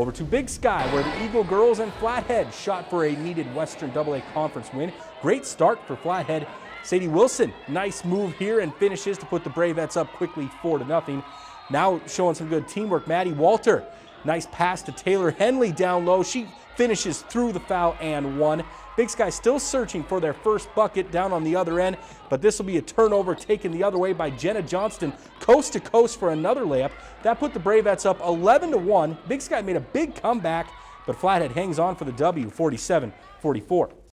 Over to Big Sky, where the Eagle girls and Flathead shot for a needed Western AA Conference win. Great start for Flathead. Sadie Wilson, nice move here and finishes to put the Bravettes up quickly 4 to nothing. Now showing some good teamwork, Maddie Walter. Nice pass to Taylor Henley down low. She finishes through the foul and one. Big Sky still searching for their first bucket down on the other end, but this will be a turnover taken the other way by Jenna Johnston, coast to coast for another layup. That put the Bravettes up 11 to 1. Big Sky made a big comeback, but Flathead hangs on for the W 47 44.